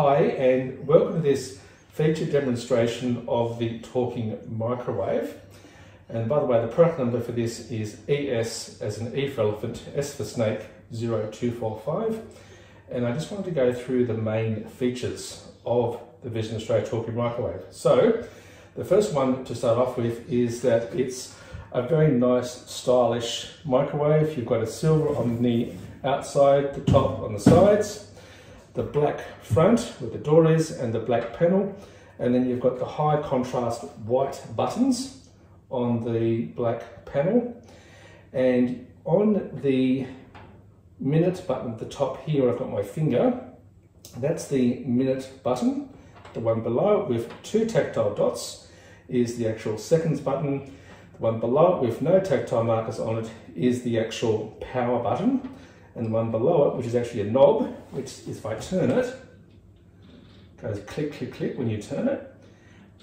Hi and welcome to this feature demonstration of the talking microwave. And by the way, the product number for this is ES as an E for elephant, S for snake 0245. And I just wanted to go through the main features of the Vision Australia talking microwave. So the first one to start off with is that it's a very nice stylish microwave. You've got a silver on the outside, the top on the sides, the black front where the door is and the black panel. And then you've got the high contrast white buttons on the black panel. And on the minute button at the top here, I've got my finger. That's the minute button. The one below with two tactile dots is the actual seconds button. The one below with no tactile markers on it is the actual power button. And the one below it, which is actually a knob, which if I turn it, goes click, click, click when you turn it.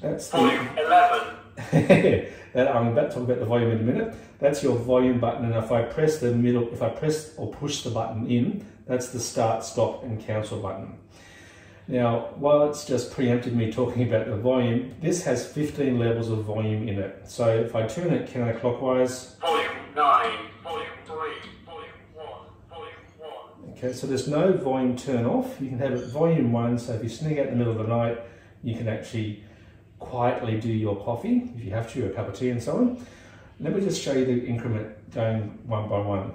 That's the... Volume 11. that, I'm about to talk about the volume in a minute. That's your volume button, and if I press the middle, if I press or push the button in, that's the start, stop, and cancel button. Now, while it's just preempted me talking about the volume, this has 15 levels of volume in it. So if I turn it counterclockwise... Volume 9, volume 3, volume 1, volume 1. Okay, so there's no volume turn off. You can have it volume 1, so if you sneak out in the middle of the night, you can actually quietly do your coffee, if you have to, a cup of tea and so on. Let me just show you the increment going one by one.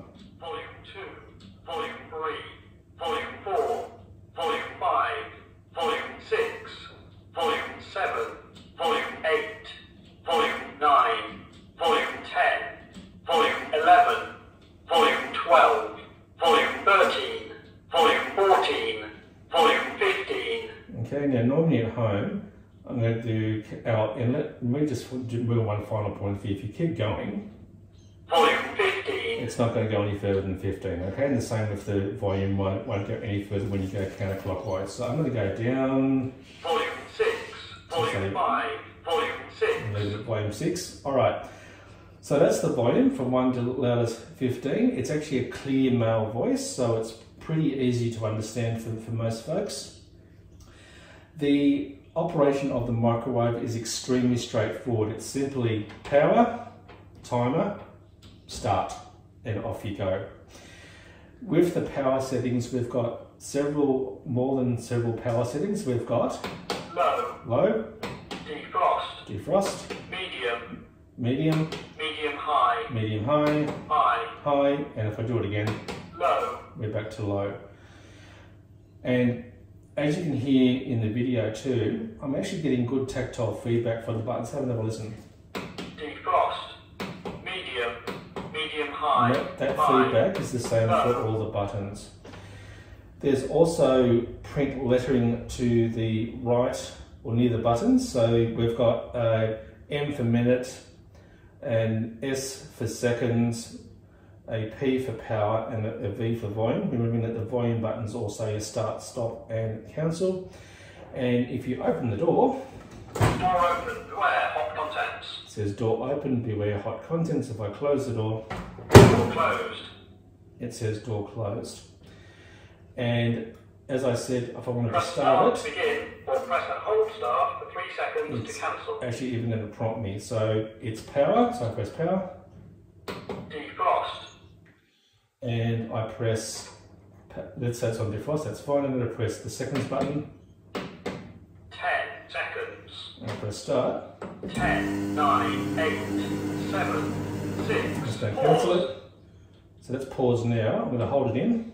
Okay, now normally at home, I'm going to do our inlet. Let me just do one final point for you. If you keep going, volume 15. It's not going to go any further than 15, okay? And the same with the volume it won't go any further when you go counterclockwise. So I'm going to go down. Volume 6, volume 5, volume 6. Volume 6, all right. So that's the volume from 1 to loudest 15. It's actually a clear male voice, so it's pretty easy to understand for, for most folks. The operation of the microwave is extremely straightforward. It's simply power, timer, start, and off you go. With the power settings, we've got several, more than several power settings. We've got. Low, low, defrost, defrost, medium, medium, medium high, medium high, high, high, and if I do it again, low, we're back to low. And as you can hear in the video too, I'm actually getting good tactile feedback from the buttons. Have another listen. Defrost, medium, medium high. That, that high, feedback is the same for all the buttons. There's also print lettering to the right or near the buttons. So we've got uh, M for minute and S for seconds, a P for power and a V for volume, remembering that the volume buttons also your start, stop and cancel. And if you open the door, door open, beware hot contents. It says door open, beware hot contents. If I close the door, door closed. It says door closed. And as I said, if I wanted press to start, start it, begin, or press and hold start for three seconds to cancel. Actually, even going to prompt me. So it's power. So I press power. Defrost and I press, let's say it's on defrost, that's fine. I'm going to press the seconds button. 10 seconds. And I press start. 10, 9, 8, 7, 6, Just don't cancel it. So let's pause now. I'm going to hold it in.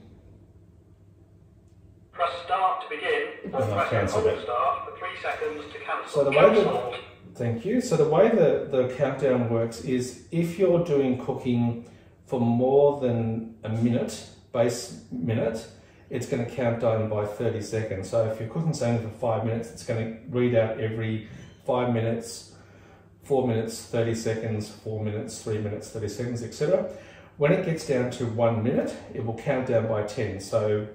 Press start to begin, or and press cancel it. start for 3 seconds to cancel. So the way thank you. So the way the, the countdown works is if you're doing cooking for more than a minute, base minute, it's going to count down by 30 seconds. So if you're cooking something for five minutes, it's going to read out every five minutes, four minutes, 30 seconds, four minutes, three minutes, 30 seconds, etc. When it gets down to one minute, it will count down by 10. So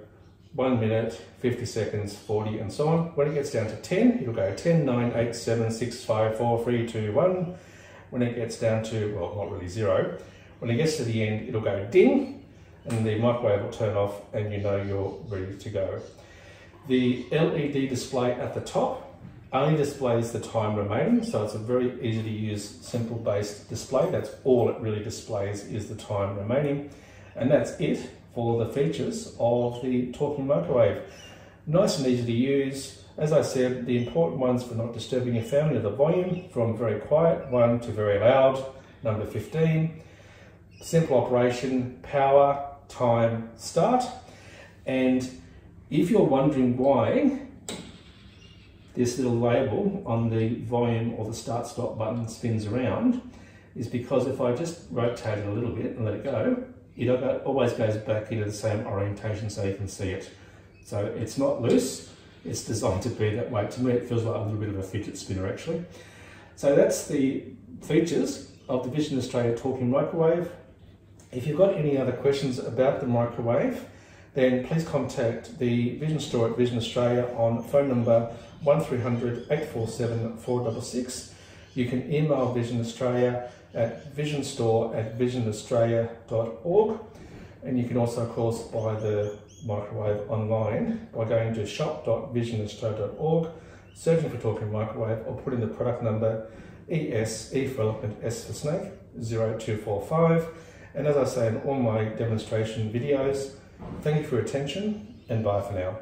one minute, 50 seconds, 40, and so on. When it gets down to 10, it'll go 10, 9, 8, 7, 6, 5, 4, 3, 2, 1. When it gets down to, well, not really zero, when it gets to the end, it'll go ding, and the microwave will turn off, and you know you're ready to go. The LED display at the top only displays the time remaining, so it's a very easy to use, simple based display. That's all it really displays is the time remaining. And that's it for the features of the talking microwave. Nice and easy to use. As I said, the important ones for not disturbing your family are the volume from very quiet one to very loud, number 15. Simple operation, power, time, start. And if you're wondering why this little label on the volume or the start stop button spins around is because if I just rotate it a little bit and let it go, it always goes back into the same orientation so you can see it. So it's not loose, it's designed to be that way. To me it feels like a little bit of a fidget spinner actually. So that's the features of the Vision Australia Talking Microwave. If you've got any other questions about the microwave, then please contact the Vision Store at Vision Australia on phone number 1300 847 466. You can email Vision Australia at visionstore at visionaustralia.org and you can also of course buy the microwave online by going to shop.visionaustralia.org, searching for Talking Microwave or put in the product number ES, E for elephant, S for snake, 0245. And as I say in all my demonstration videos, thank you for your attention and bye for now.